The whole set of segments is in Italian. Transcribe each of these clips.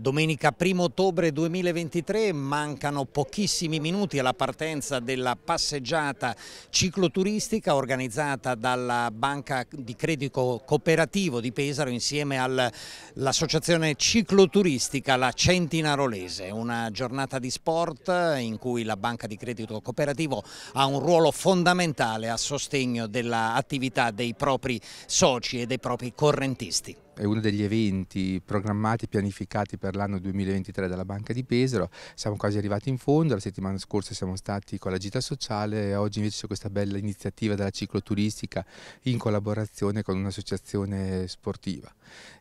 Domenica 1 ottobre 2023 mancano pochissimi minuti alla partenza della passeggiata cicloturistica organizzata dalla Banca di Credito Cooperativo di Pesaro insieme all'associazione cicloturistica La Centinarolese, una giornata di sport in cui la Banca di Credito Cooperativo ha un ruolo fondamentale a sostegno dell'attività dei propri soci e dei propri correntisti è uno degli eventi programmati e pianificati per l'anno 2023 dalla Banca di Pesaro, siamo quasi arrivati in fondo, la settimana scorsa siamo stati con la gita sociale e oggi invece c'è questa bella iniziativa della cicloturistica in collaborazione con un'associazione sportiva.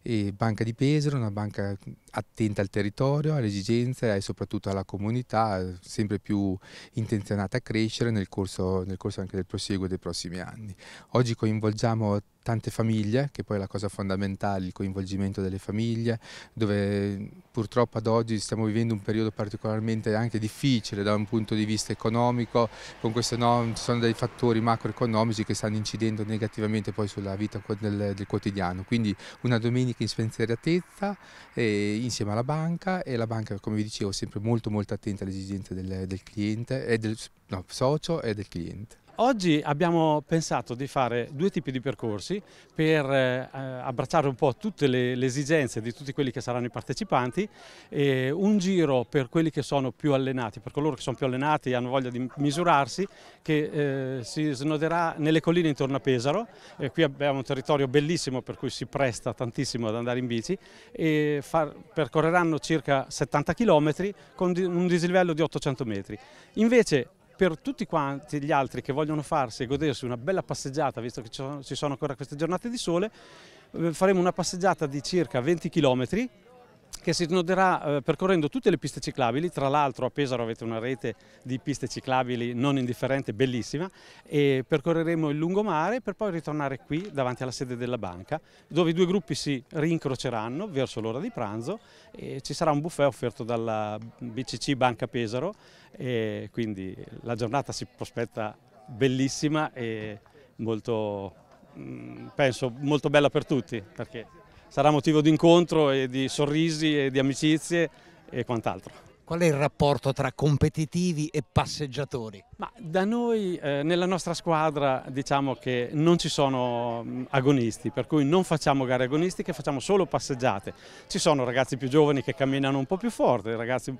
E banca di Pesaro, una banca attenta al territorio, alle esigenze e soprattutto alla comunità, sempre più intenzionata a crescere nel corso, nel corso anche del proseguo dei prossimi anni. Oggi coinvolgiamo tante famiglie, che poi è la cosa fondamentale, il coinvolgimento delle famiglie, dove purtroppo ad oggi stiamo vivendo un periodo particolarmente anche difficile da un punto di vista economico, con questo no, ci sono dei fattori macroeconomici che stanno incidendo negativamente poi sulla vita del, del quotidiano. Quindi una domenica in spensieratezza eh, insieme alla banca e la banca, come vi dicevo, sempre molto molto attenta alle esigenze del, del cliente, e del no, socio e del cliente. Oggi abbiamo pensato di fare due tipi di percorsi per eh, abbracciare un po' tutte le, le, esigenze di tutti quelli che saranno i partecipanti, e un giro per quelli che sono più allenati, per coloro che sono più allenati e hanno voglia di misurarsi, che eh, si snoderà nelle colline intorno a Pesaro, e qui abbiamo un territorio bellissimo per cui si presta tantissimo ad andare in bici e far, percorreranno circa 70 km con un dislivello di 800 metri. Invece per tutti quanti gli altri che vogliono farsi e godersi una bella passeggiata, visto che ci sono ancora queste giornate di sole, eh, faremo una passeggiata di circa 20 km che si snoderà eh, percorrendo tutte le piste ciclabili, tra l'altro a Pesaro avete una rete di piste ciclabili non indifferente, bellissima, e percorreremo il lungomare per poi ritornare qui davanti alla sede della banca, dove i due gruppi si rincroceranno verso l'ora di pranzo e ci sarà un buffet offerto dalla BCC Banca Pesaro, e quindi la giornata si prospetta bellissima e molto, mm, penso, molto bella per tutti. Perché sarà motivo di incontro e di sorrisi e di amicizie e quant'altro. Qual è il rapporto tra competitivi e passeggiatori? Ma da noi, eh, nella nostra squadra, diciamo che non ci sono mm, agonisti, per cui non facciamo gare agonistiche, facciamo solo passeggiate. Ci sono ragazzi più giovani che camminano un po' più forte, ragazzi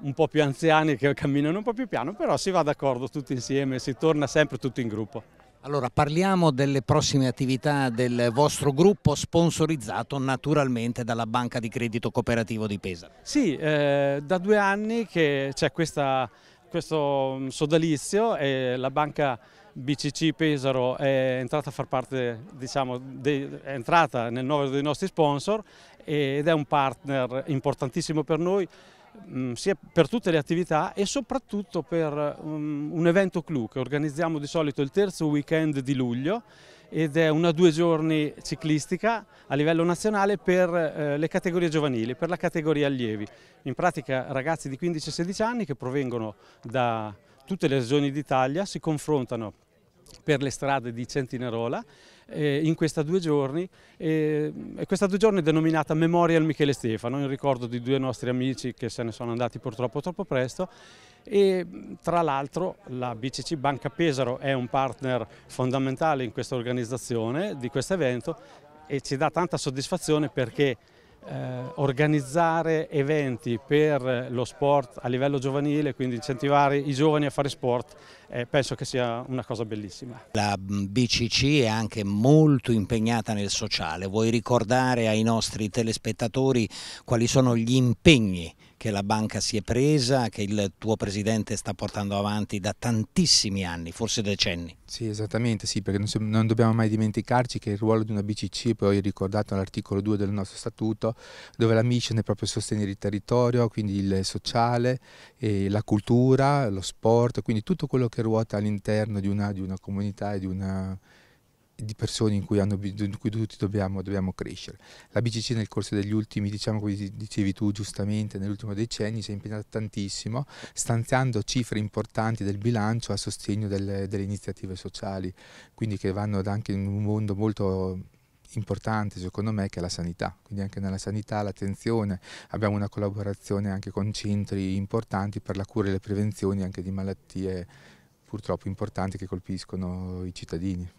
un po' più anziani che camminano un po' più piano, però si va d'accordo tutti insieme, si torna sempre tutti in gruppo. Allora parliamo delle prossime attività del vostro gruppo sponsorizzato naturalmente dalla Banca di Credito Cooperativo di Pesaro. Sì, eh, da due anni che c'è questo mm, sodalizio e la banca BCC Pesaro è entrata parte, diciamo, de, è entrata nel novero dei nostri sponsor ed è un partner importantissimo per noi Mm, sia per tutte le attività e soprattutto per um, un evento clou che organizziamo di solito il terzo weekend di luglio ed è una due giorni ciclistica a livello nazionale per eh, le categorie giovanili, per la categoria allievi. In pratica ragazzi di 15-16 anni che provengono da tutte le regioni d'Italia si confrontano per le strade di Centinerola eh, in questi due giorni e, e questa due giorni è denominata Memorial Michele Stefano in ricordo di due nostri amici che se ne sono andati purtroppo troppo presto. E tra l'altro la BCC Banca Pesaro è un partner fondamentale in questa organizzazione di questo evento e ci dà tanta soddisfazione perché eh, organizzare eventi per lo sport a livello giovanile, quindi incentivare i giovani a fare sport, eh, penso che sia una cosa bellissima. La BCC è anche molto impegnata nel sociale, vuoi ricordare ai nostri telespettatori quali sono gli impegni che la banca si è presa, che il tuo presidente sta portando avanti da tantissimi anni, forse decenni. Sì, esattamente, sì, perché non, non dobbiamo mai dimenticarci che il ruolo di una BCC, poi ricordato nell'articolo 2 del nostro statuto, dove la mission è proprio sostenere il territorio, quindi il sociale, la cultura, lo sport, quindi tutto quello che ruota all'interno di di una comunità e di una di persone in cui, hanno, in cui tutti dobbiamo, dobbiamo, crescere. La BCC nel corso degli ultimi, diciamo come dicevi tu giustamente, nell'ultimo decennio si è impegnata tantissimo, stanziando cifre importanti del bilancio a sostegno delle, delle iniziative sociali, quindi che vanno anche in un mondo molto importante secondo me che è la sanità, quindi anche nella sanità l'attenzione, abbiamo una collaborazione anche con centri importanti per la cura e le prevenzioni anche di malattie purtroppo importanti che colpiscono i cittadini.